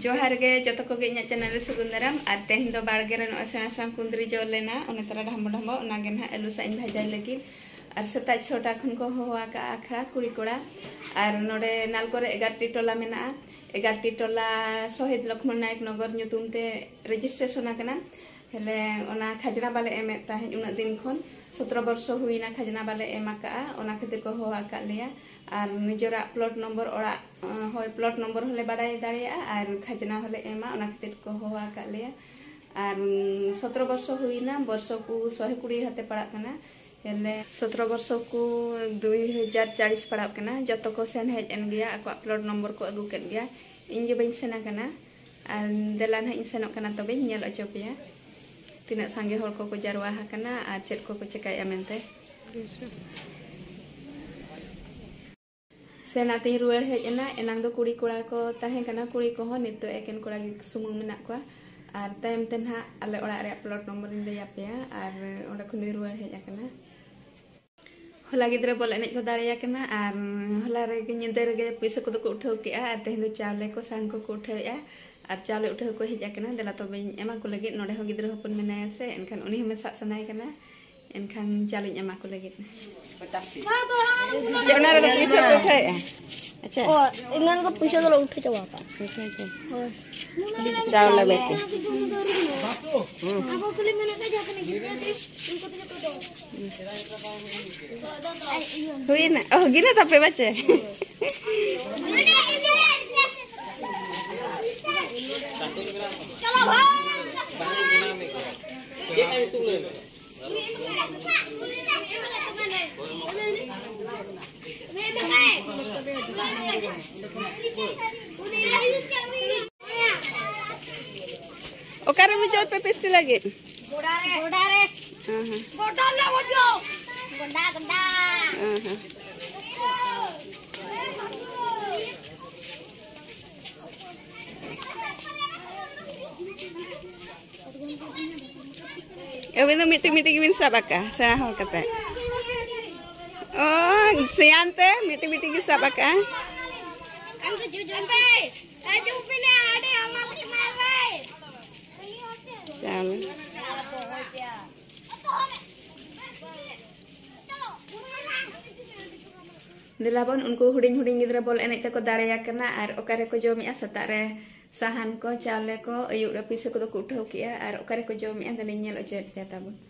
जोहार गे जो को चैनल सुगुन दाराम और तेहन दो बाड़गे सेड़ा सेड़ा जो लेना उन्हें तरा ढाम ढाम उनागे ना आलू साइन भाजा लगी और सता छोटा खन को हवा का आखड़ा कुड़ी कोड़ा और नोड़े नालकोरे एगारटी टोला में एगारटी टोला शहीद लक्ष्मण नायक नगर नुतुमते रेजिस्ट्रेशन हेले खजरा बाले एमें उन दिन खन ᱥᱚᱛᱨᱚ ᱵᱚᱨᱥᱚ ᱦᱩᱭᱱᱟ ᱠᱷᱟᱡᱽᱱᱟ ᱵᱟᱞᱮ ᱮᱢ ᱟᱠᱟᱜᱼᱟ ᱚᱱᱟ ᱠᱷᱟᱹᱛᱤᱨ ᱠᱚ ᱦᱚᱦᱚ ᱟᱠᱟᱫ ᱞᱮᱭᱟ ᱟᱨ ᱱᱤᱡᱮᱨᱟᱜ ᱯᱞᱚᱴ ᱱᱚᱢᱵᱚᱨ ᱚᱲᱟᱜ ᱦᱳᱭ ᱯᱞᱚᱴ ᱱᱚᱢᱵᱚᱨ ᱦᱚᱸᱞᱮ ᱵᱟᱰᱟᱭ ᱫᱟᱲᱮᱭᱟᱜᱼᱟ ᱟᱨ ᱠᱷᱟᱡᱽᱱᱟ ᱦᱚᱸᱞᱮ ᱮᱢᱟ ᱚᱱᱟ ᱠᱷᱟᱹᱛᱤᱨ ᱠᱚ ᱦᱚᱦᱚ ᱟᱠᱟᱫ ᱞᱮᱭᱟ ᱟᱨ ᱥᱚᱛᱨᱚ ᱵᱚᱨᱥᱚ ᱦᱩᱭᱱᱟ ᱵᱚᱨᱥᱚ ᱠᱚ ᱥᱚᱦᱮ ᱠᱩᱲᱤ ᱦᱟᱛᱮ ᱯᱟᱲᱟᱜ ᱠᱟᱱᱟ ᱮᱞᱮ ᱥᱚᱛᱨᱚ ᱵᱚᱨᱥᱚ ᱠᱚ ᱫᱩᱭ ᱦᱟᱡᱟᱨ ᱪᱟᱞᱤᱥ ᱯᱟᱲᱟᱜ ᱠᱟᱱᱟ ᱡᱚᱛᱚ ᱠᱚ ᱥᱮᱱ ᱦᱮᱡ ᱮᱱ ᱜᱮᱭᱟ ᱟᱠᱚᱣᱟᱜ ᱯᱞᱚᱴ ᱱᱚᱢᱵᱚᱨ ᱠᱚ ᱟᱹᱜᱩ ᱠᱮᱫ ᱜᱮᱭᱟ ᱤᱧᱜᱮ ᱵᱟᱹᱧ ᱥᱮᱱ ᱟᱠᱟᱱᱟ ᱟᱨ ᱫᱮᱞᱟ ᱱᱟᱦᱟᱜ ᱤᱧ ᱥᱮᱱᱚᱜ ᱠᱟᱱᱟ ᱛᱚᱵᱮᱧ ᱧᱮᱞ ᱚᱪᱚ ᱯᱮᱭᱟ ko ko jarwa hakana a chet ko ko cekai amente senati ruer hej ena enang do kuri kura ko tahen kana kuri ko hon itu eken kura sumung menak ko ar time ten ha ale ora area plot nomor inde ya pia ar ora kuni ruer hej akana hola gidre bol enek ko daria kana ar hola re nyinte re pisa ko uthau ke ar tehen do ko sang ko ko uthau ya ar chawle uthau ko hej akana dela to ben ema ko lagi node ho gidre hopun menaya se enkan uni home sak sanai kana enkan chawle ema ko lagi Jangan ada pisa ko uthau ya अच्छा और इन्होंने तो पैसा तो उठे चला था चावल बेचे आपको के लिए मैंने कहा जाकर नहीं इनको तो तो हुई ওকারে বুঝার পেপেস্টি লাগে গোড়ারে Oh, siante miti-miti gawin sa. Dilabon unku huding huding gidra bol enek teko daraya yakena ar okare ko jomi asa tare sahan ko chale ko ayu rapi sekutu toko utau kia ar okare ko jomi an dale nyel oce piata. Ya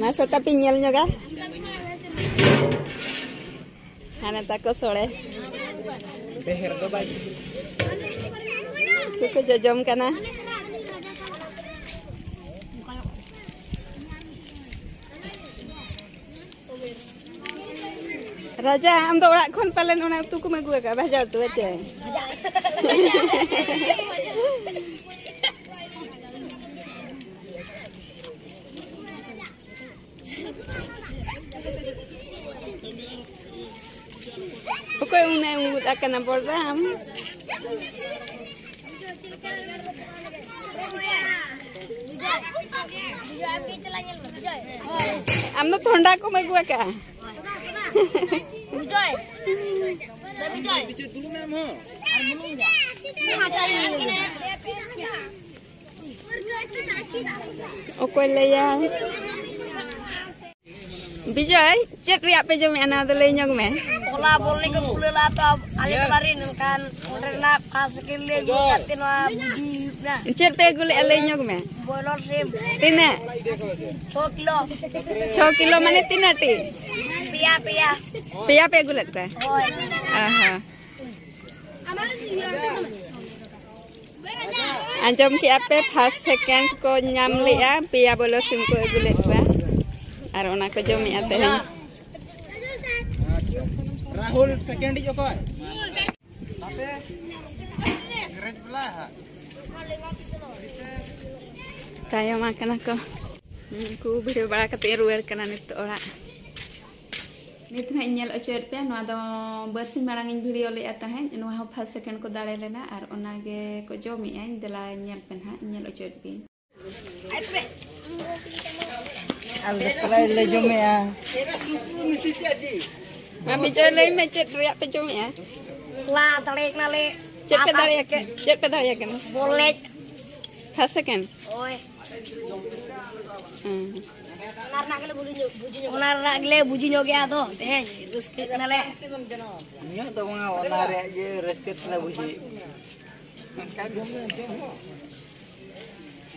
Masa tapi nyel juga. Hana tako sore. Kuku jojom kana. Raja, am do orak khon palen ona utu ku magu ka bah jauh tu aja. Okoy उन्हें करना पड़ता हम हम तो ठंडा को मैं गुआ का ओकोय लैया विजय चेक पे जमे मैं तो ले में bola ke pula lah tu ale kelarin kan order nak pas ke le gatin wa budi na Chat pe gule le nyong me. boiler sim Tina, 6 kilo 6 kilo mane tina ti. pia pia Pia pe gulat ka. oi Aha. Ko nyam lea pia bolo sim ko egu led ba. Ar ona ko jomi ate hen. Rahul सेकेंड जो कोई बापे ग्रेट पला Tayo makan ako. Hmm, Ku video bara kate ruwer kana nit ora. Nit na inyal ochoet pe no ado bersin marang in video le ata hen no ha first second ko dare lena ar ona ge ko jomi ain dela nyal pen ha nyal ochoet pe. al pala le जो में आ Mami joy le me chet riak pe jomi ya. Lah tarik nale. Chet pe dare ke chet pe dare ke Boleh. first second. Oi. Hmm. Benar nak gele buji ya to. Teh terus ke nale. Nya to mga ona re je resket la buji Ara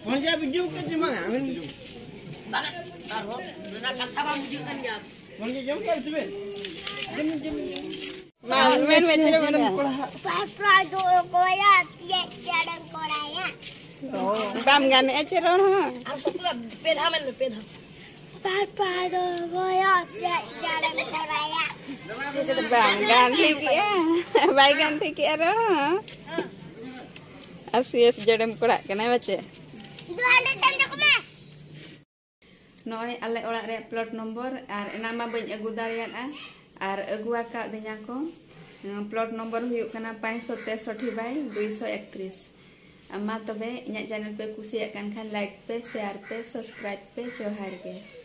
Kerja biju ke cuma ngamen. Banget. Taruh. Nak kata bang biju kan ya. Kerja jam kan cuma. Jam jam. Malmen macam mana mukula? Papa do koya tiak jalan koraya. Bam gan eceron ha. Aku suka pedhamen pedham. Papa do koya बैगन ठीक प्लट नम्बर और इनामा बी अगू दूदी को। अं, प्लट नम्बर होना पाँच सौ तेसठी बै दुशो एकत्रिस तब इन चैनल पे कुछ लाइक पे, शेयर पे, सब्सक्राइब पे जोहार के